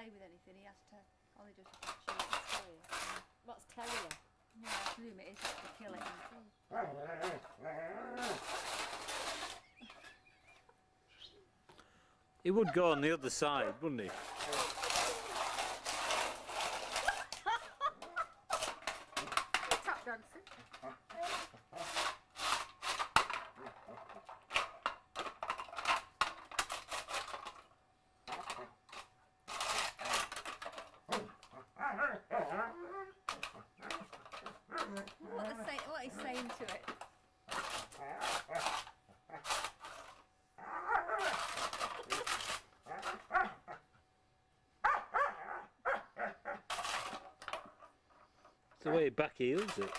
play with anything. He has to. All he does is just shoot. It's terrier. What's terrier? Yeah, I presume it is to kill it. He would go on the other side, wouldn't he? It's the way he back heels it.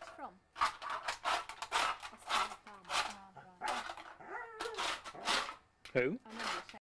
Did you get your flags from? That's my farm. Who?